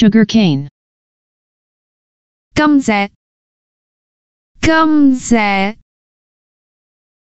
sugar cane. 甘蔗，甘蔗，